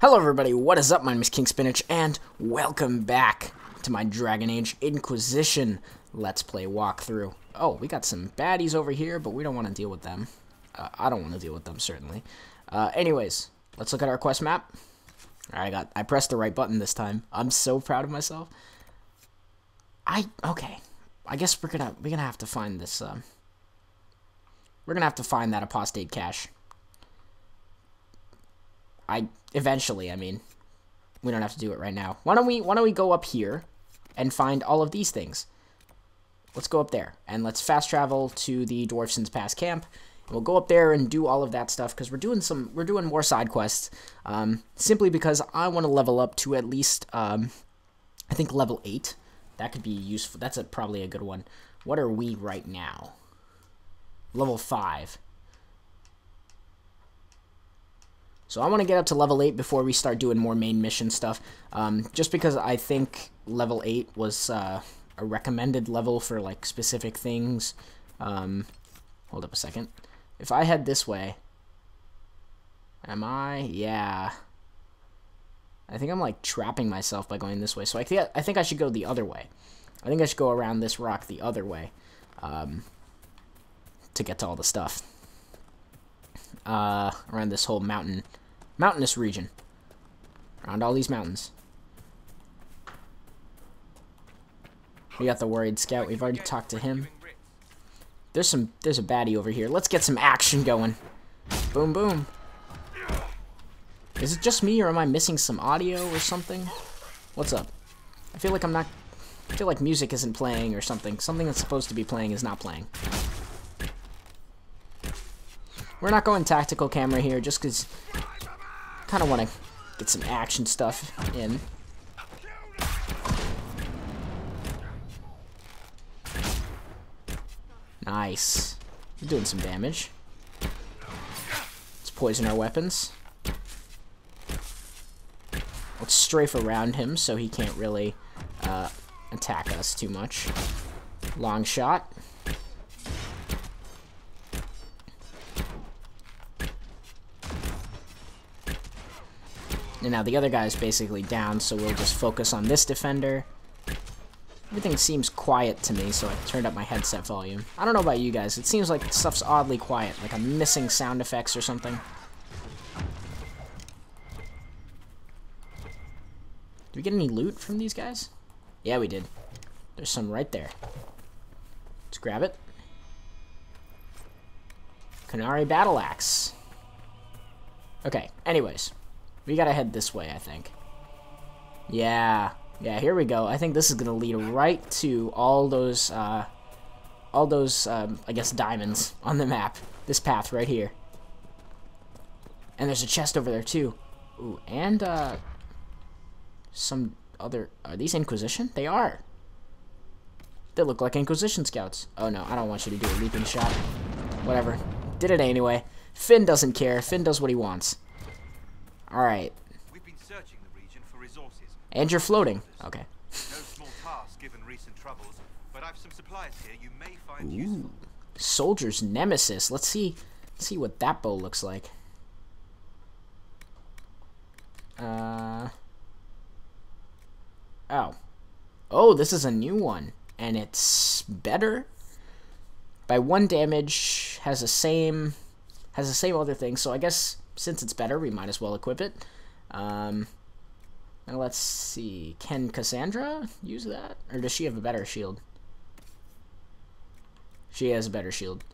Hello everybody, what is up? My name is King Spinach, and welcome back to my Dragon Age Inquisition Let's Play walkthrough. Oh, we got some baddies over here, but we don't want to deal with them. Uh, I don't want to deal with them, certainly. Uh, anyways, let's look at our quest map. I got, I pressed the right button this time. I'm so proud of myself. I, okay. I guess we're gonna, we're gonna have to find this, um, we're gonna have to find that apostate cache. I eventually, I mean, we don't have to do it right now. Why don't we why don't we go up here and find all of these things? Let's go up there and let's fast travel to the Dwarfson's Pass camp. And we'll go up there and do all of that stuff because we're doing some we're doing more side quests. Um, simply because I want to level up to at least um, I think level eight. That could be useful. That's a, probably a good one. What are we right now? Level five. So I want to get up to level 8 before we start doing more main mission stuff. Um, just because I think level 8 was uh, a recommended level for like specific things. Um, hold up a second. If I head this way... Am I? Yeah. I think I'm like trapping myself by going this way. So I, th I think I should go the other way. I think I should go around this rock the other way. Um, to get to all the stuff. Uh, around this whole mountain mountainous region. Around all these mountains. We got the worried scout. We've already talked to him. There's some. There's a baddie over here. Let's get some action going. Boom, boom. Is it just me, or am I missing some audio or something? What's up? I feel like I'm not. I feel like music isn't playing or something. Something that's supposed to be playing is not playing. We're not going tactical camera here, just because kind of want to get some action stuff in. Nice. We're doing some damage. Let's poison our weapons. Let's strafe around him so he can't really uh, attack us too much. Long shot. And now the other guy is basically down, so we'll just focus on this defender. Everything seems quiet to me, so I turned up my headset volume. I don't know about you guys, it seems like stuff's oddly quiet, like I'm missing sound effects or something. Did we get any loot from these guys? Yeah, we did. There's some right there. Let's grab it. Qunari Battle Axe. Okay, anyways. We gotta head this way, I think. Yeah. Yeah, here we go. I think this is gonna lead right to all those, uh, all those, um, I guess, diamonds on the map. This path right here. And there's a chest over there, too. Ooh, and, uh, some other... Are these Inquisition? They are. They look like Inquisition scouts. Oh, no, I don't want you to do a leaping shot. Whatever. Did it anyway. Finn doesn't care. Finn does what he wants. Alright. We've been searching the region for resources. And you're floating. Okay. No small task given recent troubles, but I've some supplies here you may find Ooh. useful. Soldier's Nemesis. Let's see let's see what that bow looks like. Uh Oh. Oh, this is a new one. And it's better. By one damage, has the same has the same other thing, so I guess since it's better, we might as well equip it. Um, and let's see. Can Cassandra use that? Or does she have a better shield? She has a better shield.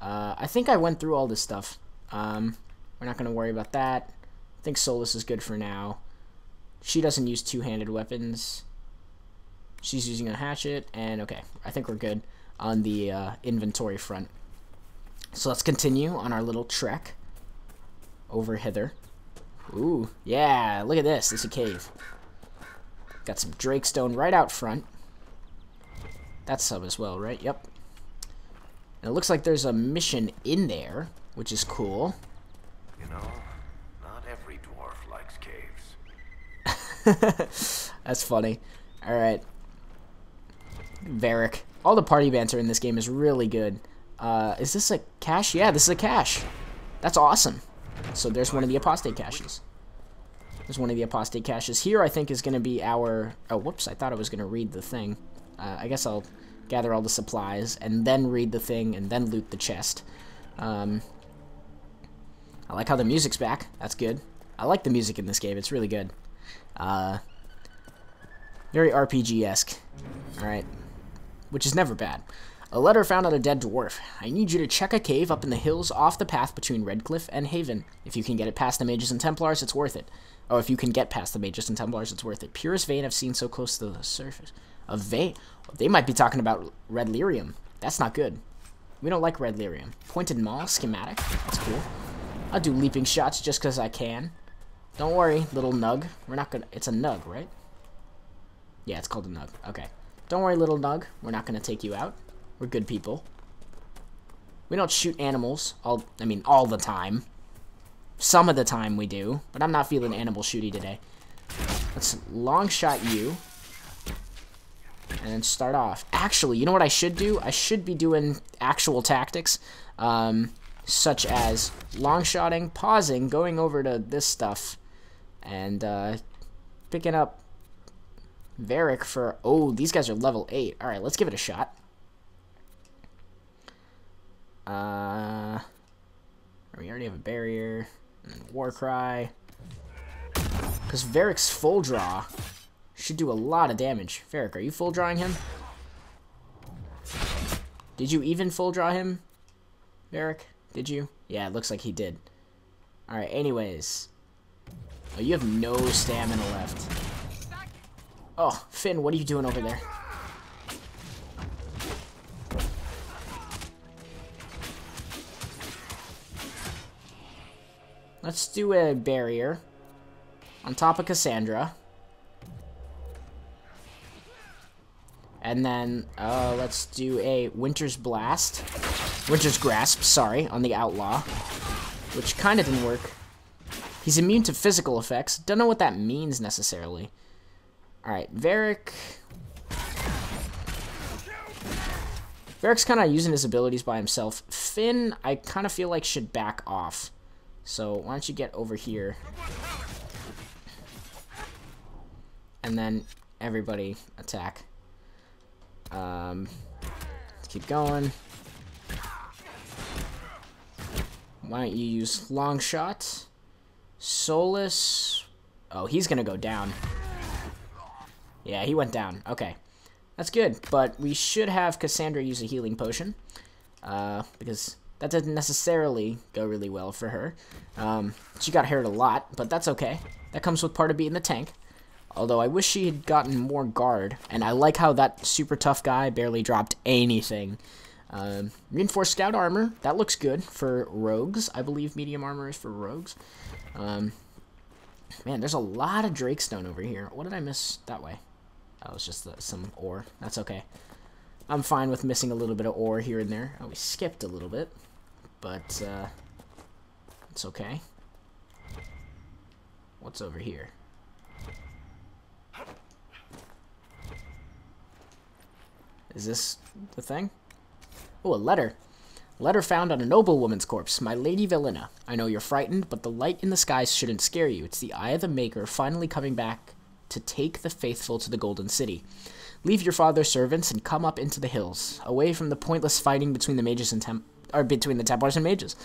Uh, I think I went through all this stuff. Um, we're not going to worry about that. I think Solas is good for now. She doesn't use two-handed weapons. She's using a hatchet, and okay, I think we're good on the uh, inventory front. So let's continue on our little trek over hither. Ooh, yeah, look at this. It's a cave. Got some drake stone right out front. That's sub as well, right? Yep. And it looks like there's a mission in there, which is cool. You know, not every dwarf likes caves. That's funny. Alright. Varric. All the party banter in this game is really good. Uh, is this a cache? Yeah, this is a cache. That's awesome. So there's one of the apostate caches. There's one of the apostate caches. Here, I think, is going to be our... Oh, whoops, I thought I was going to read the thing. Uh, I guess I'll gather all the supplies, and then read the thing, and then loot the chest. Um, I like how the music's back. That's good. I like the music in this game. It's really good. Uh, very RPG-esque. Alright. Which is never bad. A letter found on a dead dwarf. I need you to check a cave up in the hills off the path between Redcliffe and Haven. If you can get it past the Mages and Templars, it's worth it. Oh, if you can get past the Mages and Templars, it's worth it. Purest vein I've seen so close to the surface. A vein? They might be talking about red lyrium. That's not good. We don't like red lyrium. Pointed maul, schematic. That's cool. I'll do leaping shots just because I can. Don't worry, little nug. We're not gonna... It's a nug, right? Yeah, it's called a nug. Okay. Don't worry, little nug. We're not gonna take you out. We're good people. We don't shoot animals. All I mean, all the time. Some of the time we do, but I'm not feeling animal shooty today. Let's long shot you. And start off. Actually, you know what I should do? I should be doing actual tactics. Um, such as long shotting, pausing, going over to this stuff, and uh, picking up Varric for... Oh, these guys are level 8. Alright, let's give it a shot. Uh, we already have a barrier. And Warcry. Because Varric's full draw should do a lot of damage. Varric, are you full drawing him? Did you even full draw him? Varric? Did you? Yeah, it looks like he did. Alright, anyways. Oh, you have no stamina left. Oh, Finn, what are you doing over there? Let's do a barrier on top of Cassandra. And then uh, let's do a Winter's Blast. Winter's Grasp, sorry, on the Outlaw. Which kind of didn't work. He's immune to physical effects. Don't know what that means necessarily. Alright, Varric. Varric's kind of using his abilities by himself. Finn, I kind of feel like should back off. So why don't you get over here? And then everybody attack. Um, let's keep going. Why don't you use long shot? Solas. Oh, he's gonna go down. Yeah, he went down. Okay. That's good, but we should have Cassandra use a healing potion. Uh, because that didn't necessarily go really well for her. Um, she got hurt a lot, but that's okay. That comes with part of being the tank. Although I wish she had gotten more guard, and I like how that super tough guy barely dropped anything. Um, reinforced scout armor, that looks good for rogues. I believe medium armor is for rogues. Um, man, there's a lot of Drakestone over here. What did I miss that way? That was just some ore. That's okay. I'm fine with missing a little bit of ore here and there. Oh, we skipped a little bit but uh, it's okay. What's over here? Is this the thing? Oh, a letter. Letter found on a noblewoman's corpse. My Lady Velina. I know you're frightened, but the light in the skies shouldn't scare you. It's the eye of the Maker finally coming back to take the faithful to the Golden City. Leave your father's servants and come up into the hills, away from the pointless fighting between the mages and or between the Templars and Mages.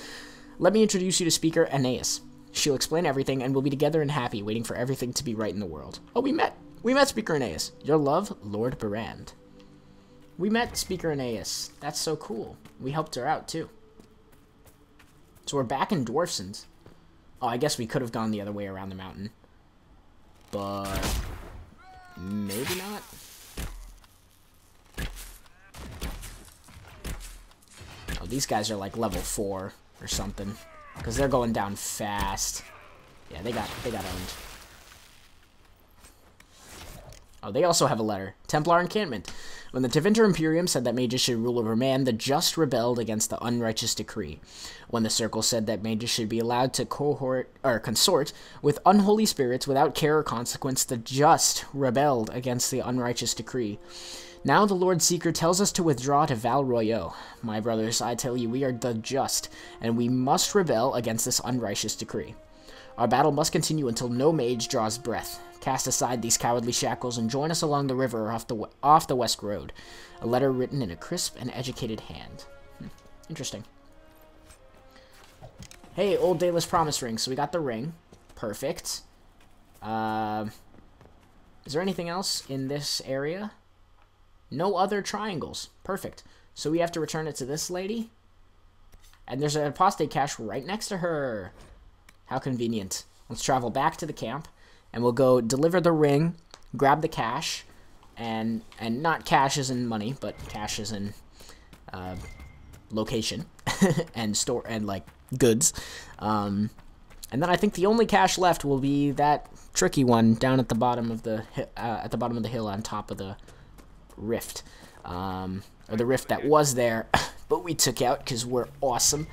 Let me introduce you to Speaker Anais. She'll explain everything, and we'll be together and happy, waiting for everything to be right in the world. Oh, we met. We met Speaker Anais. Your love, Lord Barand. We met Speaker Anais. That's so cool. We helped her out, too. So we're back in Dwarfsons. Oh, I guess we could have gone the other way around the mountain. But... Maybe not? These guys are like level 4 or something. Because they're going down fast. Yeah, they got they got owned. Oh, they also have a letter. Templar encampment. When the Tevinter Imperium said that mages should rule over man, the just rebelled against the unrighteous decree. When the Circle said that mages should be allowed to cohort or consort with unholy spirits without care or consequence, the just rebelled against the unrighteous decree. Now the Lord Seeker tells us to withdraw to Val Royeaux. My brothers, I tell you, we are the just, and we must rebel against this unrighteous decree. Our battle must continue until no mage draws breath. Cast aside these cowardly shackles and join us along the river off the off the west road. A letter written in a crisp and educated hand. Hmm. Interesting. Hey, old Daedalus promise ring. So we got the ring. Perfect. Uh, is there anything else in this area? No other triangles. Perfect. So we have to return it to this lady. And there's an apostate cache right next to her. How convenient. Let's travel back to the camp. And we'll go deliver the ring, grab the cash, and and not cash as in money, but cash as in uh, location and store and like goods. Um, and then I think the only cash left will be that tricky one down at the bottom of the uh, at the bottom of the hill on top of the rift, um, or the rift that was there, but we took out because we're awesome.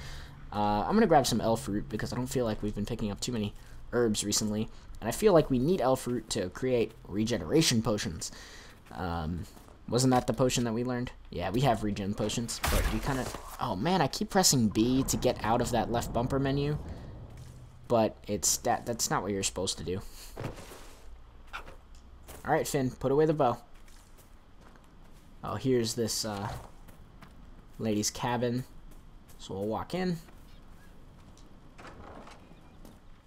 Uh, I'm gonna grab some elf root because I don't feel like we've been picking up too many herbs recently, and I feel like we need elf root to create regeneration potions. Um, wasn't that the potion that we learned? Yeah, we have regen potions, but we kind of... Oh, man, I keep pressing B to get out of that left bumper menu. But it's that that's not what you're supposed to do. Alright, Finn, put away the bow. Oh, here's this uh, lady's cabin. So we'll walk in.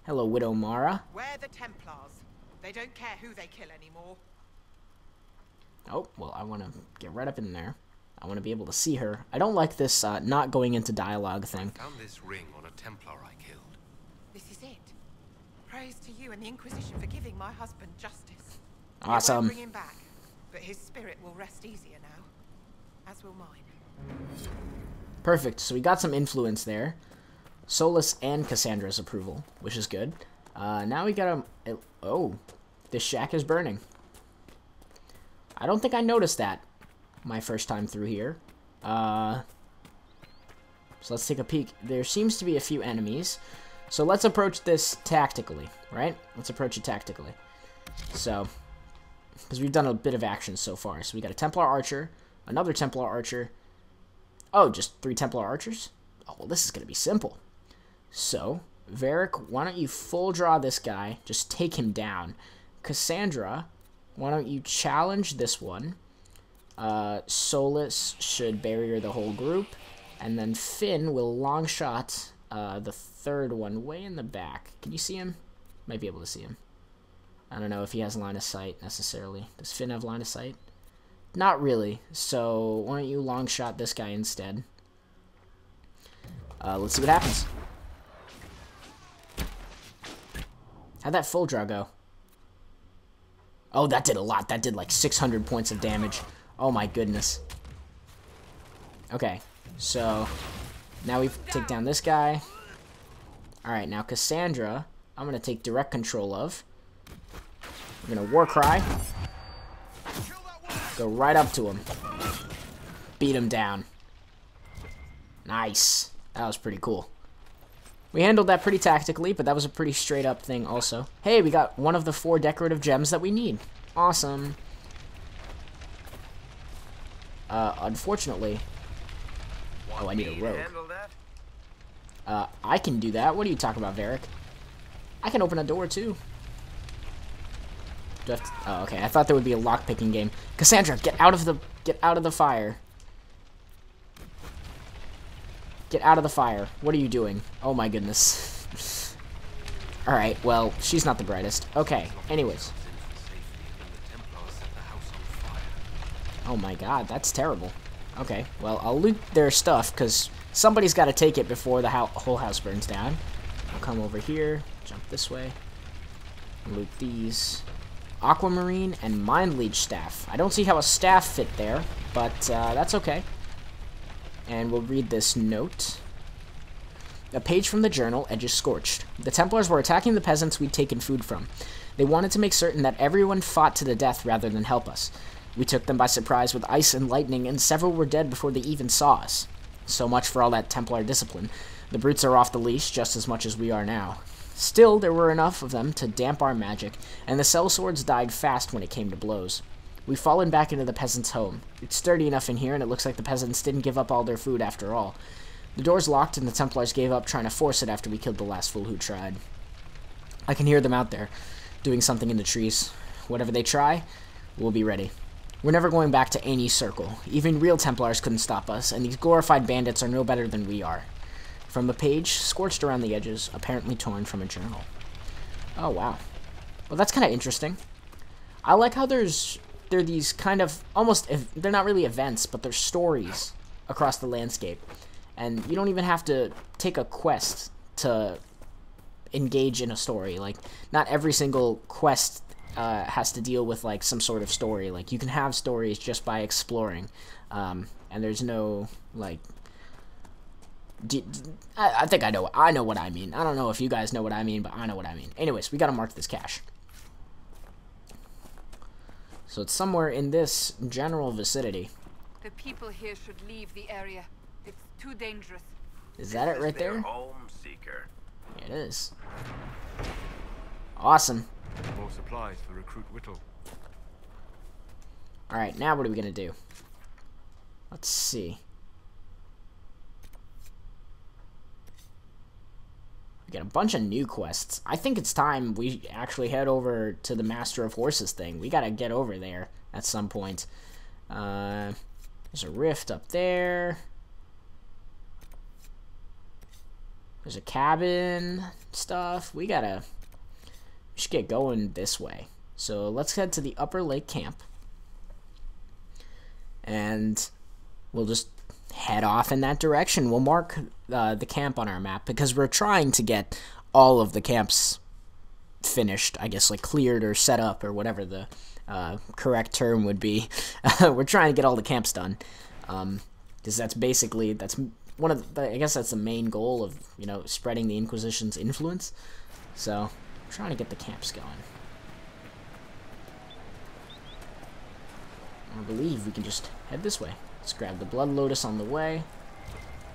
Hello, Widow Mara. Where the Templars? They don't care who they kill anymore. Oh, well, I want to get right up in there. I want to be able to see her. I don't like this uh, not going into dialogue thing. Found this ring on a Templar I killed. This is it. Praise to you and the Inquisition for giving my husband justice. Awesome. bring him back, but his spirit will rest easier now, as will mine. Perfect. So we got some influence there. Solas and Cassandra's approval, which is good. Uh, now we got a... Oh, this shack is burning. I don't think I noticed that my first time through here. Uh, so let's take a peek. There seems to be a few enemies. So let's approach this tactically, right? Let's approach it tactically. So, because we've done a bit of action so far. So we got a Templar Archer, another Templar Archer. Oh, just three Templar Archers? Oh, well, this is going to be simple. So, Varric, why don't you full draw this guy? Just take him down. Cassandra, why don't you challenge this one? Uh, Solas should barrier the whole group. And then Finn will long shot uh, the third one way in the back. Can you see him? Might be able to see him. I don't know if he has line of sight necessarily. Does Finn have line of sight? Not really. So why don't you long shot this guy instead? Uh, let's see what happens. How'd that full draw go? Oh, that did a lot. That did like 600 points of damage. Oh my goodness. Okay, so now we take down this guy. Alright, now Cassandra, I'm going to take direct control of. Going to War Cry. Go right up to him. Beat him down. Nice. That was pretty cool. We handled that pretty tactically, but that was a pretty straight up thing also. Hey, we got one of the four decorative gems that we need. Awesome. Uh, unfortunately... Oh, I need a rogue. Uh, I can do that. What are you talking about, Varric? I can open a door, too. Do I have to, oh, okay. I thought there would be a lock-picking game. Cassandra, get out of the... Get out of the fire. Get out of the fire. What are you doing? Oh, my goodness. Alright, well, she's not the brightest. Okay, anyways. Oh my god, that's terrible. Okay, well, I'll loot their stuff, because somebody's got to take it before the ho whole house burns down. I'll come over here, jump this way, loot these. Aquamarine and Mind Leech Staff. I don't see how a staff fit there, but uh, that's okay. And we'll read this note. A page from the journal, Edges Scorched. The Templars were attacking the peasants we'd taken food from. They wanted to make certain that everyone fought to the death rather than help us. We took them by surprise with ice and lightning, and several were dead before they even saw us. So much for all that Templar discipline. The brutes are off the leash just as much as we are now. Still, there were enough of them to damp our magic, and the sellswords died fast when it came to blows. We've fallen back into the peasant's home. It's sturdy enough in here, and it looks like the peasants didn't give up all their food after all. The door's locked, and the Templars gave up trying to force it after we killed the last fool who tried. I can hear them out there doing something in the trees. Whatever they try, we'll be ready. We're never going back to any Circle. Even real Templars couldn't stop us, and these glorified bandits are no better than we are. From a page, scorched around the edges, apparently torn from a journal. Oh, wow. Well, that's kind of interesting. I like how there's there are these kind of almost they're not really events, but they're stories across the landscape, and you don't even have to take a quest to engage in a story. Like, not every single quest uh, has to deal with like some sort of story. Like, you can have stories just by exploring, um, and there's no like. D- I, I think I know. I know what I mean. I don't know if you guys know what I mean, but I know what I mean. Anyways, we gotta mark this cache. So it's somewhere in this general vicinity. The people here should leave the area. It's too dangerous. Is that it right their there? home seeker. It is. Awesome. More supplies for Recruit Whittle. Alright, now what are we going to do? Let's see. We got a bunch of new quests. I think it's time we actually head over to the Master of Horses thing. We got to get over there at some point. Uh, there's a rift up there. There's a cabin stuff. We gotta. We should get going this way. So let's head to the Upper Lake Camp. And we'll just head off in that direction. We'll mark uh, the camp on our map because we're trying to get all of the camps finished, I guess, like cleared or set up or whatever the uh, correct term would be. we're trying to get all the camps done. Um, because that's basically that's one of the, I guess that's the main goal of you know spreading the Inquisition's influence. So I'm trying to get the camps going. I believe we can just head this way. Let's grab the Blood Lotus on the way.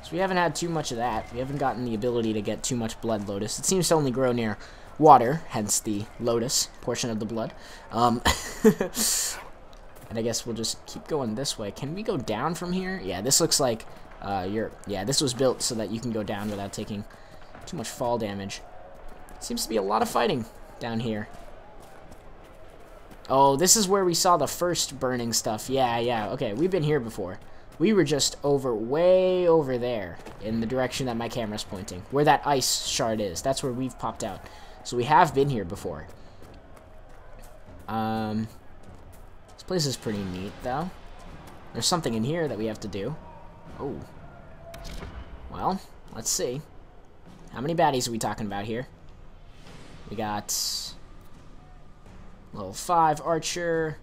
So we haven't had too much of that. We haven't gotten the ability to get too much Blood Lotus. It seems to only grow near water, hence the Lotus portion of the blood. Um, and I guess we'll just keep going this way. Can we go down from here? Yeah, this looks like uh, you're. Yeah, this was built so that you can go down without taking too much fall damage. Seems to be a lot of fighting down here. Oh, this is where we saw the first burning stuff. Yeah, yeah. Okay, we've been here before. We were just over, way over there, in the direction that my camera's pointing. Where that ice shard is. That's where we've popped out. So we have been here before. Um, this place is pretty neat, though. There's something in here that we have to do. Oh. Well, let's see. How many baddies are we talking about here? We got level 5 archer,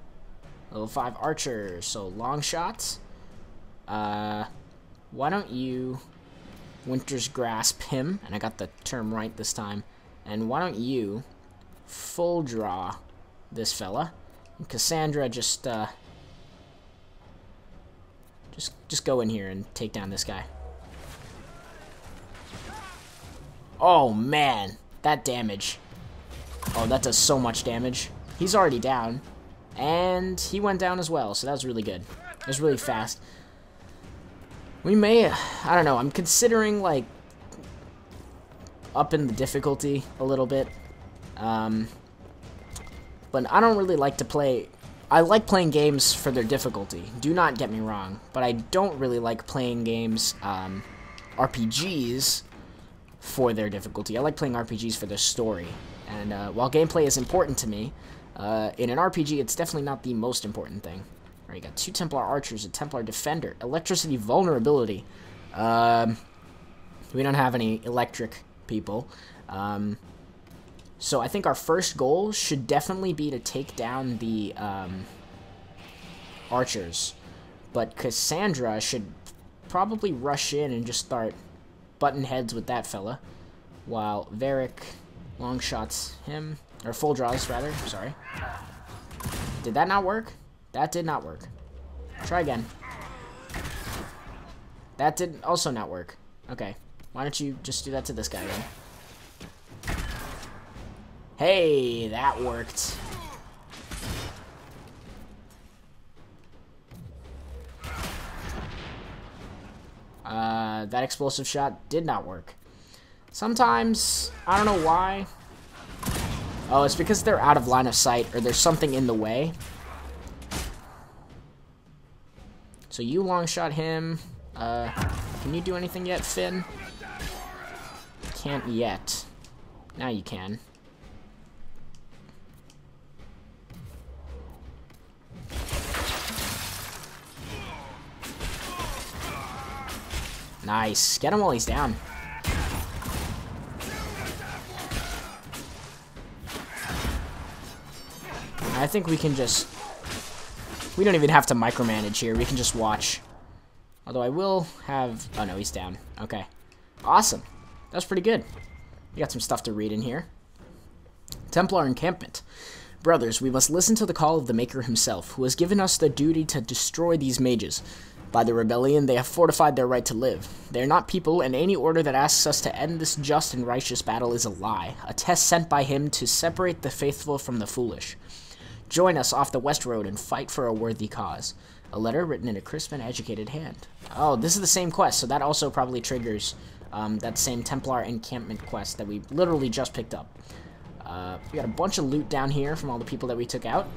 level 5 archer, so long shots. Uh, why don't you Winter's Grasp him, and I got the term right this time, and why don't you full draw this fella, and Cassandra just, uh, just, just go in here and take down this guy. Oh, man. That damage. Oh, that does so much damage. He's already down. And he went down as well, so that was really good. It was really fast. We may... I don't know. I'm considering, like, upping the difficulty a little bit. Um, but I don't really like to play... I like playing games for their difficulty. Do not get me wrong. But I don't really like playing games, um, RPGs, for their difficulty. I like playing RPGs for their story. And uh, while gameplay is important to me, uh, in an RPG, it's definitely not the most important thing. All right, you got two Templar Archers, a Templar Defender, Electricity Vulnerability. Um, we don't have any electric people. Um, so I think our first goal should definitely be to take down the um, Archers. But Cassandra should probably rush in and just start button heads with that fella. While Varric long shots him. Or full draws, rather. Sorry. Did that not work? That did not work. Try again. That did also not work. Okay. Why don't you just do that to this guy then? Hey, that worked. Uh, that explosive shot did not work. Sometimes, I don't know why, Oh, it's because they're out of line of sight, or there's something in the way. So you long shot him. Uh, can you do anything yet, Finn? Can't yet. Now you can. Nice. Get him while he's down. I think we can just... We don't even have to micromanage here. We can just watch. Although I will have... Oh, no, he's down. Okay. Awesome. That's pretty good. We got some stuff to read in here. Templar encampment. Brothers, we must listen to the call of the Maker himself, who has given us the duty to destroy these mages. By the rebellion, they have fortified their right to live. They are not people, and any order that asks us to end this just and righteous battle is a lie, a test sent by him to separate the faithful from the foolish. Join us off the West Road and fight for a worthy cause. A letter written in a crisp and educated hand. Oh, this is the same quest, so that also probably triggers um, that same Templar encampment quest that we literally just picked up. Uh, we got a bunch of loot down here from all the people that we took out.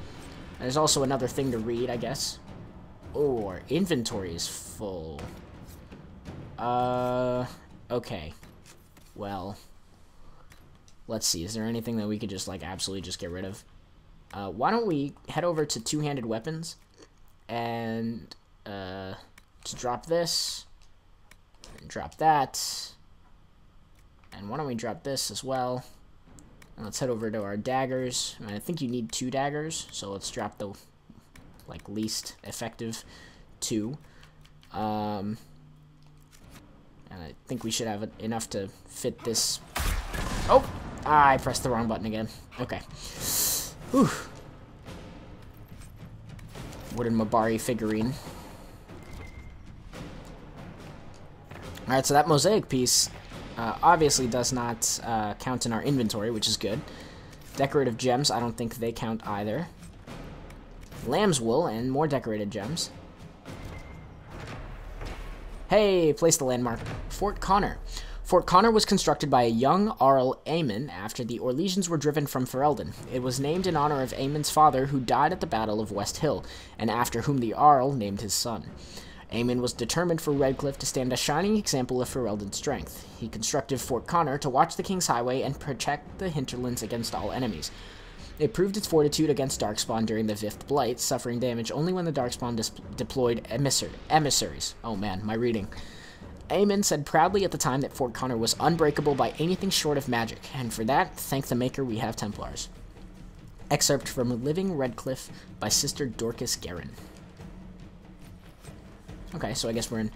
There's also another thing to read, I guess. Oh, our inventory is full. Uh, okay. Well, let's see. Is there anything that we could just, like, absolutely just get rid of? Uh, why don't we head over to two-handed weapons and, uh, to drop this, and drop that, and why don't we drop this as well? And let's head over to our daggers. I think you need two daggers, so let's drop the like least effective two. Um, and I think we should have enough to fit this. Oh, I pressed the wrong button again. Okay. Whew. Wooden Mabari figurine. Alright, so that mosaic piece uh, obviously does not uh, count in our inventory, which is good. Decorative gems, I don't think they count either. Lamb's wool and more decorated gems. Hey, place the landmark. Fort Connor. Fort Connor was constructed by a young Arl Eamon after the Orlesians were driven from Ferelden. It was named in honor of Eamon's father, who died at the Battle of West Hill, and after whom the Arl named his son. Eamon was determined for Redcliffe to stand a shining example of Ferelden's strength. He constructed Fort Connor to watch the King's Highway and protect the hinterlands against all enemies. It proved its fortitude against Darkspawn during the Fifth Blight, suffering damage only when the Darkspawn deployed emissar emissaries. Oh man, my reading. Eamon said proudly at the time that Fort Connor was unbreakable by anything short of magic, and for that, thank the Maker we have Templars. Excerpt from Living Redcliffe by Sister Dorcas Guerin. Okay, so I guess we're in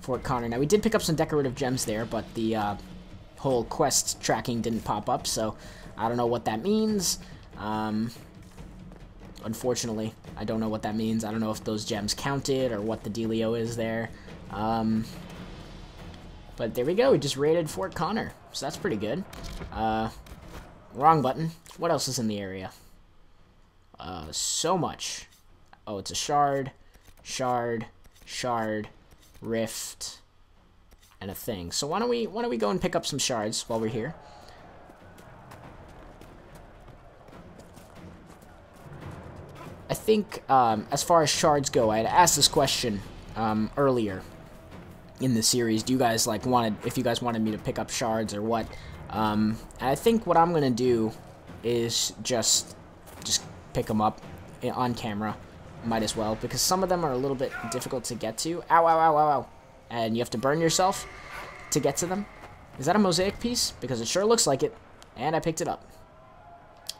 Fort Connor. Now, we did pick up some decorative gems there, but the uh, whole quest tracking didn't pop up, so I don't know what that means. Um, unfortunately, I don't know what that means. I don't know if those gems counted or what the dealio is there. Um, but there we go. We just raided Fort Connor, so that's pretty good. Uh, wrong button. What else is in the area? Uh, so much. Oh, it's a shard, shard, shard, rift, and a thing. So why don't we why don't we go and pick up some shards while we're here? I think um, as far as shards go, I had asked this question um, earlier in the series. Do you guys like wanted if you guys wanted me to pick up shards or what? Um, I think what I'm gonna do is just just pick them up on camera might as well, because some of them are a little bit difficult to get to. Ow, ow, ow, ow, ow. And you have to burn yourself to get to them. Is that a mosaic piece? Because it sure looks like it. And I picked it up.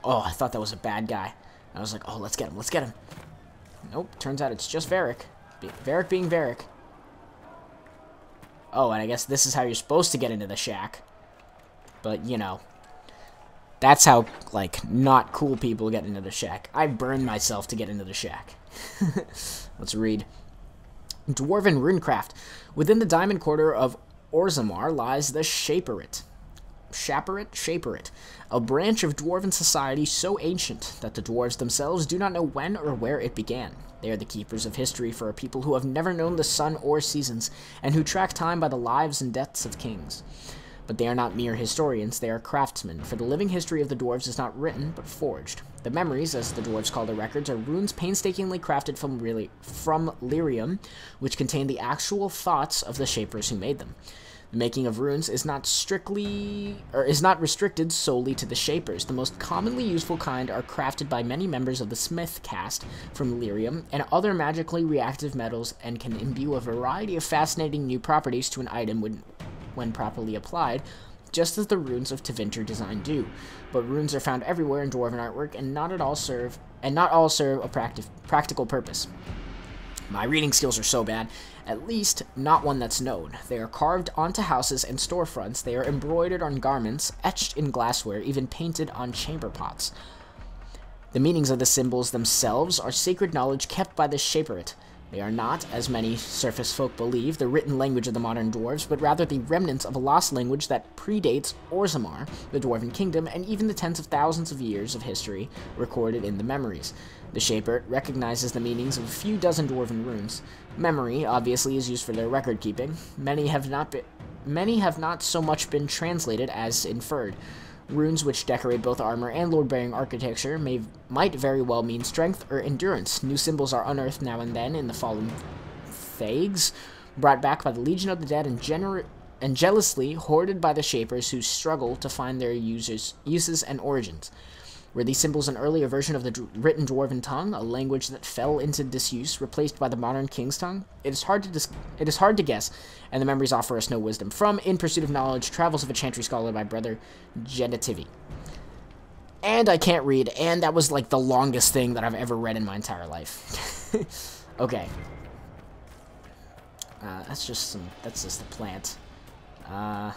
Oh, I thought that was a bad guy. I was like, oh, let's get him, let's get him. Nope, turns out it's just Varric. Varric being Varric. Oh, and I guess this is how you're supposed to get into the shack. But, you know, that's how, like, not cool people get into the shack. I burned myself to get into the shack. Let's read. Dwarven Runecraft. Within the diamond quarter of Orzammar lies the Shaperate. Shaperit? Shaperit. A branch of dwarven society so ancient that the dwarves themselves do not know when or where it began. They are the keepers of history for a people who have never known the sun or seasons, and who track time by the lives and deaths of kings. But they are not mere historians, they are craftsmen, for the living history of the dwarves is not written, but forged. The memories, as the dwarves call their records, are runes painstakingly crafted from, really, from lyrium, which contain the actual thoughts of the shapers who made them. Making of runes is not strictly or is not restricted solely to the shapers. The most commonly useful kind are crafted by many members of the smith caste from lyrium and other magically reactive metals and can imbue a variety of fascinating new properties to an item when when properly applied, just as the runes of Tevinter design do. But runes are found everywhere in dwarven artwork and not at all serve and not all serve a practi- practical purpose. My reading skills are so bad, at least not one that's known. They are carved onto houses and storefronts, they are embroidered on garments, etched in glassware, even painted on chamber pots. The meanings of the symbols themselves are sacred knowledge kept by the Shaperate. They are not, as many surface folk believe, the written language of the modern dwarves, but rather the remnants of a lost language that predates Orzammar, the dwarven kingdom, and even the tens of thousands of years of history recorded in the memories. The Shaper recognizes the meanings of a few dozen dwarven runes. Memory, obviously, is used for their record keeping. Many have not been, many have not so much been translated as inferred. Runes which decorate both armor and lord-bearing architecture may might very well mean strength or endurance. New symbols are unearthed now and then in the fallen thaigs, brought back by the Legion of the Dead and, gener- and jealously hoarded by the Shapers who struggle to find their users, uses and origins. Were these symbols an earlier version of the written Dwarven tongue, a language that fell into disuse, replaced by the modern King's tongue? It is hard to it is hard to guess, and the memories offer us no wisdom. From In Pursuit of Knowledge, Travels of a Chantry Scholar by Brother Genitivi. And I can't read, and that was like the longest thing that I've ever read in my entire life. okay. Uh, that's just some. That's just the plant. Uh,